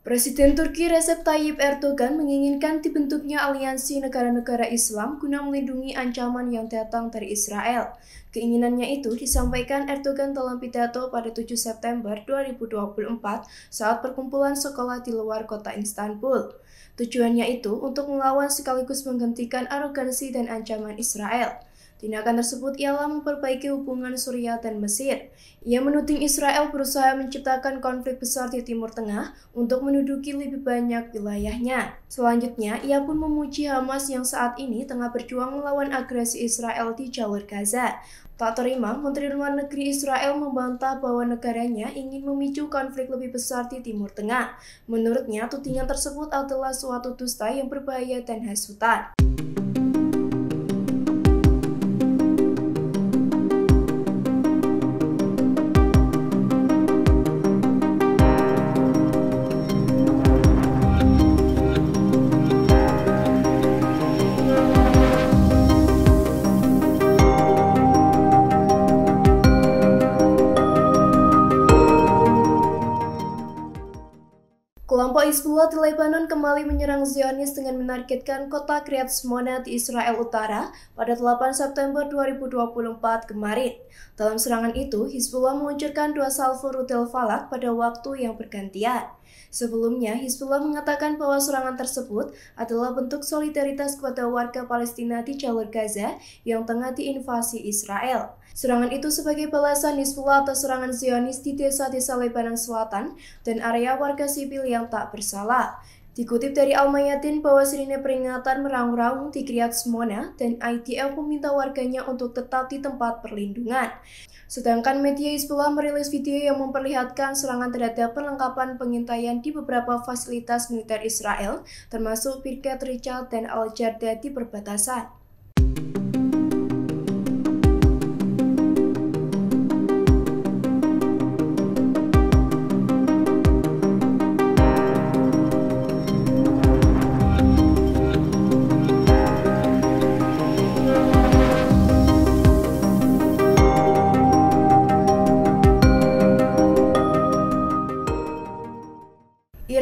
Presiden Turki Recep Tayyip Erdogan menginginkan dibentuknya aliansi negara-negara Islam guna melindungi ancaman yang datang dari Israel. Keinginannya itu disampaikan Erdogan dalam pidato pada 7 September 2024 saat perkumpulan sekolah di luar kota Istanbul. Tujuannya itu untuk melawan sekaligus menghentikan arogansi dan ancaman Israel. Tindakan tersebut ialah memperbaiki hubungan Suriah dan Mesir. Ia menuding Israel berusaha menciptakan konflik besar di Timur Tengah untuk menduduki lebih banyak wilayahnya. Selanjutnya, ia pun memuji Hamas yang saat ini tengah berjuang melawan agresi Israel di jalur Gaza. Tak terima, Menteri Luar Negeri Israel membantah bahwa negaranya ingin memicu konflik lebih besar di Timur Tengah. Menurutnya, tudingan tersebut adalah suatu dusta yang berbahaya dan hasutan. Hizbullah di Lebanon kembali menyerang Zionis dengan menargetkan kota Kiryat di Israel Utara pada 8 September 2024 kemarin. Dalam serangan itu, Hizbullah meluncurkan dua salvo rudal falak pada waktu yang bergantian. Sebelumnya, Hizbullah mengatakan bahwa serangan tersebut adalah bentuk solidaritas kepada warga Palestina di jalur Gaza yang tengah diinvasi Israel. Serangan itu sebagai balasan Hizbullah atas serangan Zionis di desa-desa Lebanon Selatan dan area warga sipil yang tak bersalah. Dikutip dari Al-Mayadin bahwa sirine peringatan meraung-raung di Kiryat Smona dan IDF meminta warganya untuk tetap di tempat perlindungan. Sedangkan media Hizbullah merilis video yang memperlihatkan serangan terhadap perlengkapan pengintaian di beberapa fasilitas militer Israel, termasuk Birkat Richard dan Al-Jarda di perbatasan.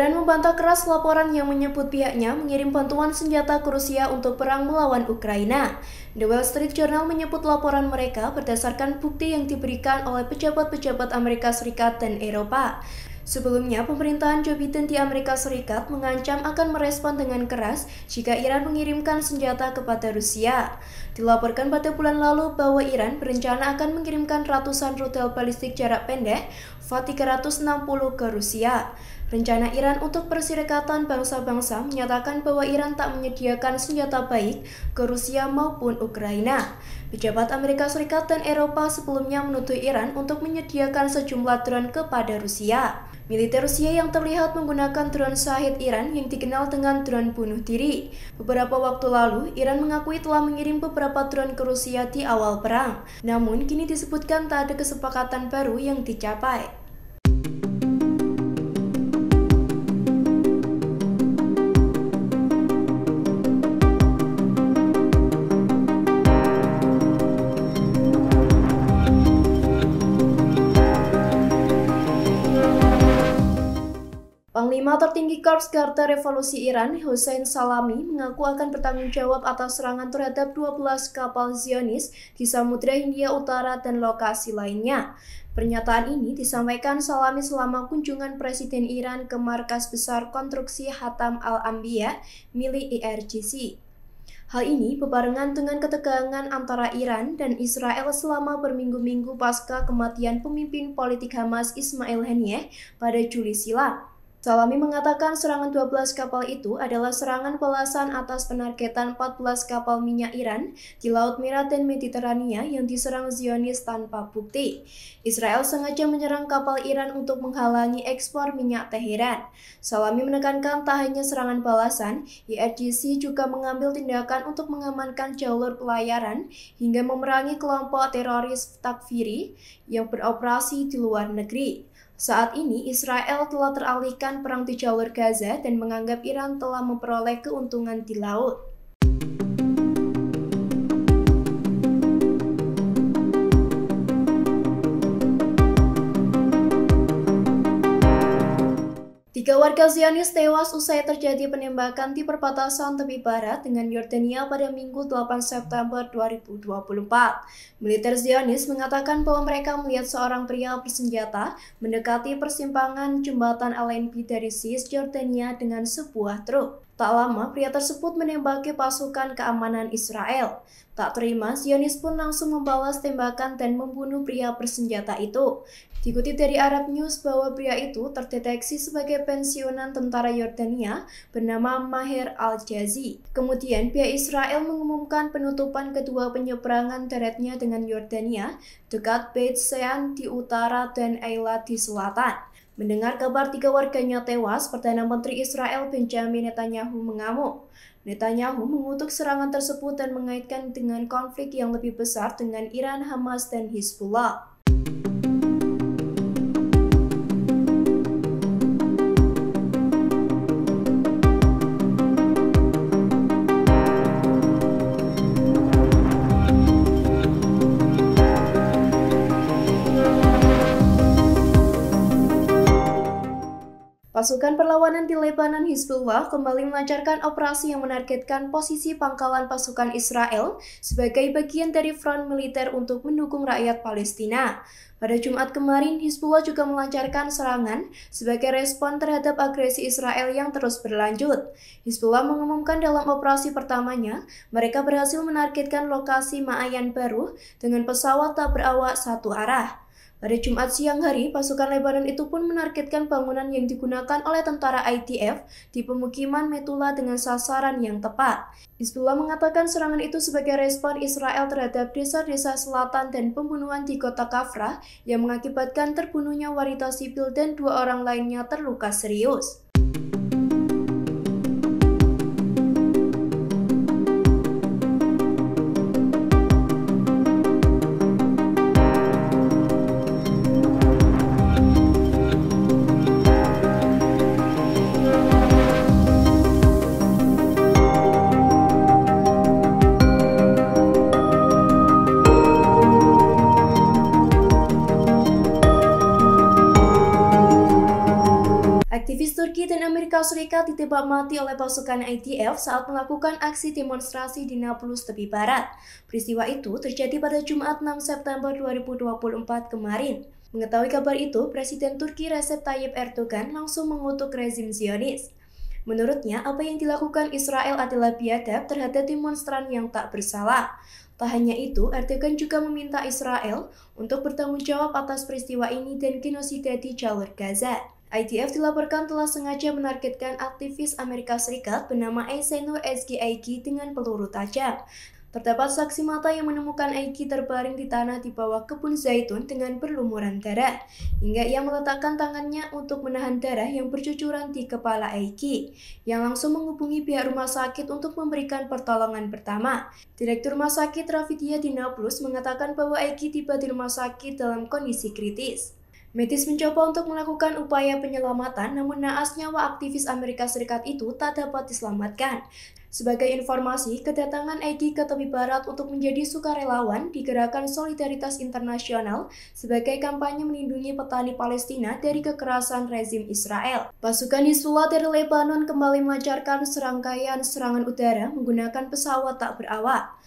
Iran membantah keras laporan yang menyebut pihaknya mengirim bantuan senjata ke Rusia untuk perang melawan Ukraina. The Wall Street Journal menyebut laporan mereka berdasarkan bukti yang diberikan oleh pejabat-pejabat Amerika Serikat dan Eropa. Sebelumnya, pemerintahan Joe Biden di Amerika Serikat mengancam akan merespon dengan keras jika Iran mengirimkan senjata kepada Rusia. Dilaporkan pada bulan lalu bahwa Iran berencana akan mengirimkan ratusan rudal balistik jarak pendek FA-360 ke Rusia. Rencana Iran untuk Perserikatan Bangsa-Bangsa menyatakan bahwa Iran tak menyediakan senjata baik ke Rusia maupun Ukraina. Pejabat Amerika Serikat dan Eropa sebelumnya menuduh Iran untuk menyediakan sejumlah drone kepada Rusia. Militer Rusia yang terlihat menggunakan drone Shahid Iran yang dikenal dengan drone bunuh diri. Beberapa waktu lalu, Iran mengakui telah mengirim beberapa drone ke Rusia di awal perang. Namun, kini disebutkan tak ada kesepakatan baru yang dicapai. Tertinggi Korps Garda Revolusi Iran, Hussein Salami, mengaku akan bertanggung jawab atas serangan terhadap 12 kapal Zionis di Samudra Hindia Utara dan lokasi lainnya. Pernyataan ini disampaikan Salami selama kunjungan Presiden Iran ke markas besar konstruksi Hatam Al-Ambiya milik IRGC. Hal ini berbarengan dengan ketegangan antara Iran dan Israel selama berminggu-minggu pasca kematian pemimpin politik Hamas Ismail Haniyeh pada Juli silam. Salami mengatakan serangan 12 kapal itu adalah serangan balasan atas penargetan 14 kapal minyak Iran di Laut Merah dan Mediterania yang diserang Zionis tanpa bukti. Israel sengaja menyerang kapal Iran untuk menghalangi ekspor minyak Teheran. Salami menekankan tak hanya serangan balasan, IRGC juga mengambil tindakan untuk mengamankan jalur pelayaran hingga memerangi kelompok teroris takfiri yang beroperasi di luar negeri. Saat ini, Israel telah teralihkan perang di jalur Gaza dan menganggap Iran telah memperoleh keuntungan di laut. Tiga warga Zionis tewas usai terjadi penembakan di perbatasan tepi barat dengan Yordania pada Minggu 8 September 2024. Militer Zionis mengatakan bahwa mereka melihat seorang pria bersenjata mendekati persimpangan jembatan LNP dari Cisjordania dengan sebuah truk. Tak lama, pria tersebut menembaki pasukan keamanan Israel. Tak terima, Zionis pun langsung membalas tembakan dan membunuh pria bersenjata itu. Dikutip dari Arab News bahwa pria itu terdeteksi sebagai pensiunan tentara Yordania bernama Maher Al-Jazi. Kemudian pihak Israel mengumumkan penutupan kedua penyeberangan daratnya dengan Yordania dekat Beit Shean di utara dan Eilat di selatan. Mendengar kabar tiga warganya tewas, Perdana Menteri Israel Benjamin Netanyahu mengamuk. Netanyahu mengutuk serangan tersebut dan mengaitkan dengan konflik yang lebih besar dengan Iran, Hamas, dan Hizbullah. Pasukan perlawanan di Lebanon Hizbullah kembali melancarkan operasi yang menargetkan posisi pangkalan pasukan Israel sebagai bagian dari front militer untuk mendukung rakyat Palestina. Pada Jumat kemarin, Hizbullah juga melancarkan serangan sebagai respon terhadap agresi Israel yang terus berlanjut. Hizbullah mengumumkan dalam operasi pertamanya, mereka berhasil menargetkan lokasi Ma'ayan baru dengan pesawat tak berawak satu arah. Pada Jumat siang hari, pasukan Lebanon itu pun menargetkan bangunan yang digunakan oleh tentara IDF di pemukiman Metula dengan sasaran yang tepat. Hizbullah mengatakan serangan itu sebagai respon Israel terhadap desa-desa selatan dan pembunuhan di kota Kafra yang mengakibatkan terbunuhnya wanita sipil dan dua orang lainnya terluka serius. Amerika Serikat ditembak mati oleh pasukan IDF saat melakukan aksi demonstrasi di Nablus tepi barat. Peristiwa itu terjadi pada Jumat 6 September 2024 kemarin. Mengetahui kabar itu, Presiden Turki Recep Tayyip Erdogan langsung mengutuk rezim Zionis. Menurutnya, apa yang dilakukan Israel adalah biadab terhadap demonstran yang tak bersalah. Tak hanya itu, Erdogan juga meminta Israel untuk bertanggung jawab atas peristiwa ini dan genosida di jalur Gaza. IDF dilaporkan telah sengaja menargetkan aktivis Amerika Serikat bernama Eisenhower SG Aiki dengan peluru tajam. Terdapat saksi mata yang menemukan Aiki terbaring di tanah di bawah kebun zaitun dengan berlumuran darah, hingga ia meletakkan tangannya untuk menahan darah yang bercucuran di kepala Aiki, yang langsung menghubungi pihak rumah sakit untuk memberikan pertolongan pertama. Direktur Rumah Sakit Rafidia di Nablus mengatakan bahwa Aiki tiba di rumah sakit dalam kondisi kritis. Medis mencoba untuk melakukan upaya penyelamatan, namun naas nyawa aktivis Amerika Serikat itu tak dapat diselamatkan. Sebagai informasi, kedatangan Egi ke tepi barat untuk menjadi sukarelawan di Gerakan Solidaritas Internasional sebagai kampanye melindungi petani Palestina dari kekerasan rezim Israel. Pasukan Hizbullah dari Lebanon kembali melancarkan serangkaian serangan udara menggunakan pesawat tak berawak.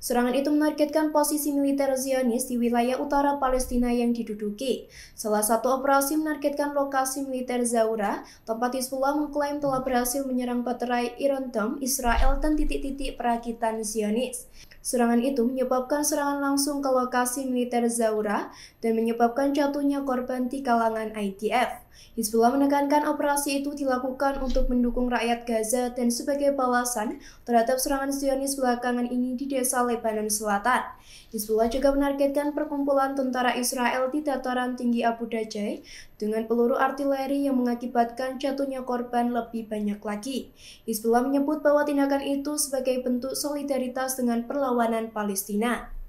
Serangan itu menargetkan posisi militer Zionis di wilayah utara Palestina yang diduduki. Salah satu operasi menargetkan lokasi militer Zaura, tempat Hizbullah mengklaim telah berhasil menyerang baterai Iron Dome, Israel, dan titik-titik perakitan Zionis. Serangan itu menyebabkan serangan langsung ke lokasi militer Zaura dan menyebabkan jatuhnya korban di kalangan IDF. Hizbullah menekankan operasi itu dilakukan untuk mendukung rakyat Gaza dan sebagai balasan terhadap serangan Zionis belakangan ini di desa Lebanon Selatan. Hizbullah juga menargetkan perkumpulan tentara Israel di dataran tinggi Abu Dajjal dengan peluru artileri yang mengakibatkan jatuhnya korban lebih banyak lagi. Hizbullah menyebut bahwa tindakan itu sebagai bentuk solidaritas dengan perlawanan Palestina.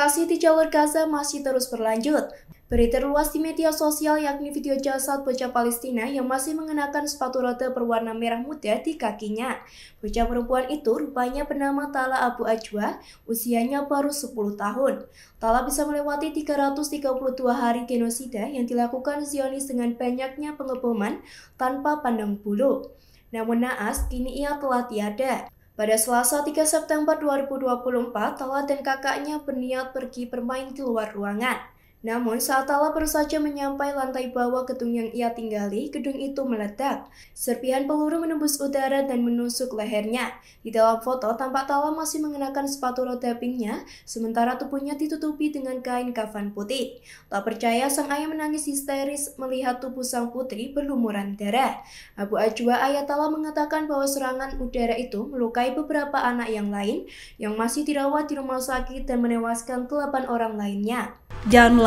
Eskalasi di jalur Gaza masih terus berlanjut. Berita luas di media sosial yakni video jasad bocah Palestina yang masih mengenakan sepatu roda berwarna merah muda di kakinya. Bocah perempuan itu rupanya bernama Tala Abu Ajwa, usianya baru 10 tahun. Tala bisa melewati 332 hari genosida yang dilakukan Zionis dengan banyaknya pengeboman tanpa pandang bulu. Namun naas, kini ia telah tiada. Pada Selasa 3 September 2024, Tala dan kakaknya berniat pergi bermain di luar ruangan. Namun saat Tala baru saja menyampai lantai bawah gedung yang ia tinggali, gedung itu meledak. Serpihan peluru menembus udara dan menusuk lehernya. Di dalam foto, tampak Tala masih mengenakan sepatu roda pinknya, sementara tubuhnya ditutupi dengan kain kafan putih. Tak percaya, sang ayah menangis histeris melihat tubuh sang putri berlumuran darah. Abu Ajwa ayah Tala mengatakan bahwa serangan udara itu melukai beberapa anak yang lain yang masih dirawat di rumah sakit dan menewaskan 8 orang lainnya.